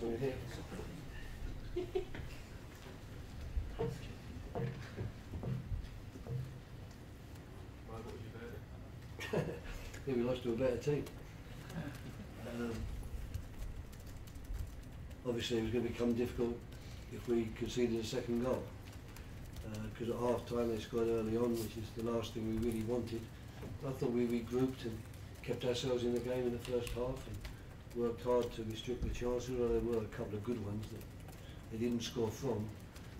Comes here. We lost to a better team. Um, obviously, it was going to become difficult if we conceded a second goal. Because at half time they scored early on, which is the last thing we really wanted. I thought we regrouped and kept ourselves in the game in the first half and worked hard to restrict the chances, although there were a couple of good ones that they didn't score from.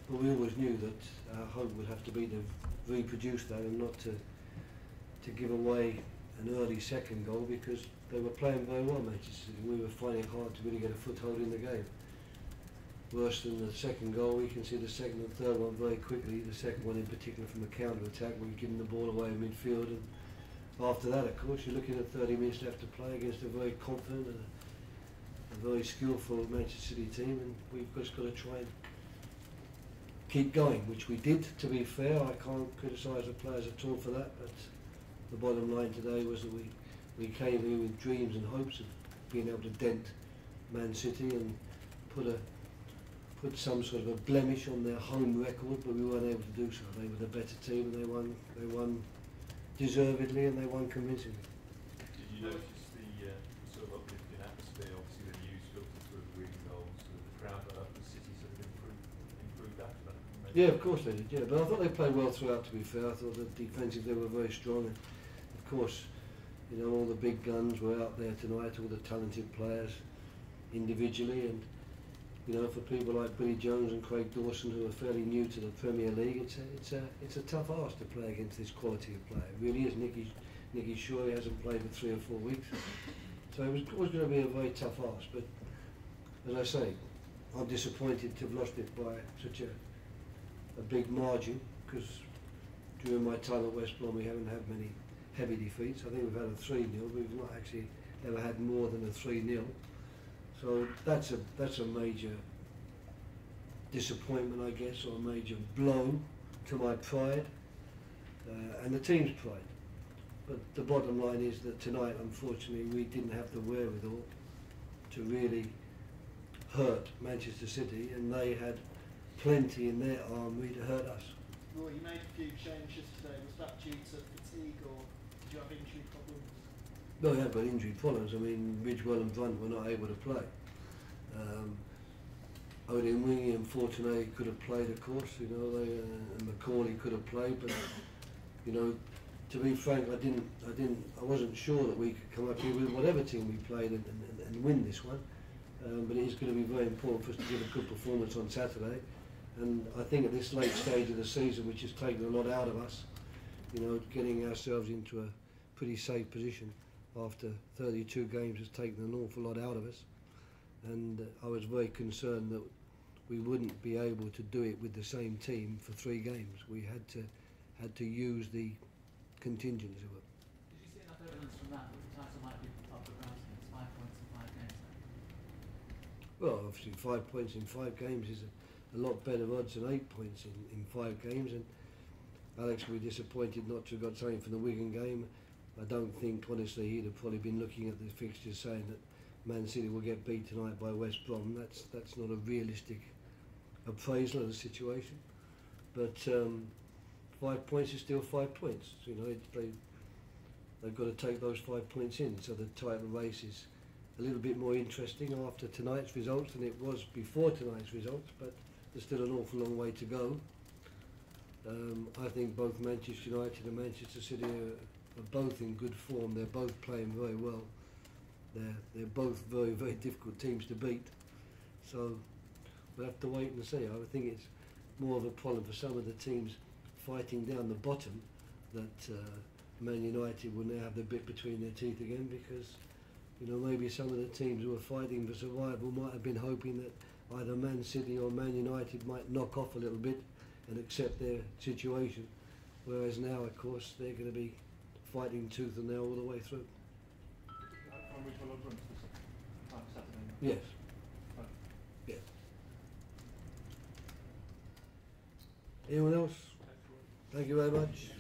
But we always knew that our hope would have to be to reproduce that and not to to give away an early second goal because they were playing very well, Manchester City. We were finding it hard to really get a foothold in the game. Worse than the second goal, we can see the second and third one very quickly. The second one in particular from a counter attack, where we were giving the ball away in midfield. And after that, of course, you're looking at 30 minutes left to play against a very confident and a, very skillful Manchester City team, and we've just got to try and keep going, which we did. To be fair, I can't criticise the players at all for that, but the bottom line today was that we, we came here with dreams and hopes of being able to dent Man City and put a put some sort of a blemish on their home record, but we weren't able to do so. They were the better team and they won they won deservedly and they won convincingly. Did you notice the uh, sort of uplifting atmosphere? Obviously, the news filtered through the winning goals, the crowd got up, the city sort of improved, improved after that. maybe? Yeah, of course they did. Yeah, but I thought they played well throughout. To be fair, I thought that defensively they were very strong. And of course, you know all the big guns were out there tonight. All the talented players individually, and you know for people like Billy Jones and Craig Dawson who are fairly new to the Premier League, it's a it's a it's a tough ask to play against this quality of player. It really is. Nicky Nicky Shorey he hasn't played for three or four weeks, so it was always going to be a very tough ask. But as I say, I'm disappointed to have lost it by such a a big margin because during my time at West Brom we haven't had many heavy defeats. I think we've had a 3 0, we've not actually ever had more than a 3 0. So that's a that's a major disappointment, I guess, or a major blow to my pride uh, and the team's pride. But the bottom line is that tonight, unfortunately, we didn't have the wherewithal to really hurt Manchester City, and they had plenty in their armoury to hurt us. Well, you made a few changes today. Was that due to fatigue or did you have injury problems? No, had got injury problems. I mean, Ridgewell and Brunt were not able to play. Um, Odemwingie and Fortuné could have played, of course, you know, they, uh, and McAuley could have played, but, you know, to be frank, I didn't, I didn't, I wasn't sure that we could come up here with whatever team we played and, and, and win this one. Um, but it is going to be very important for us to give a good performance on Saturday. And I think at this late stage of the season, which has taken a lot out of us, you know, getting ourselves into a pretty safe position after 32 games has taken an awful lot out of us. And uh, I was very concerned that we wouldn't be able to do it with the same team for three games. We had to had to use the contingent, as it were. Did you see enough evidence from that that the title might be up for grabs it's five points in five games? Well, obviously, five points in five games is a, a lot better odds than eight points in, in five games. And Alex will be disappointed not to have got something from the Wigan game. I don't think, honestly, he'd have probably been looking at the fixtures saying that Man City will get beat tonight by West Brom. That's that's not a realistic appraisal of the situation. But um, five points is still five points. You know, it, they they've got to take those five points in. So the title race is a little bit more interesting after tonight's results than it was before tonight's results. But there's still an awful long way to go. Um, I think both Manchester United and Manchester City are, are both in good form. They're both playing very well. They're, they're both very, very difficult teams to beat. So we'll have to wait and see. I think it's more of a problem for some of the teams fighting down the bottom that uh, Man United will now have the bit between their teeth again because you know maybe some of the teams who are fighting for survival might have been hoping that either Man City or Man United might knock off a little bit and accept their situation. Whereas now of course they're going to be fighting tooth and nail all the way through. Yes. Yeah. Anyone else? Thank you very much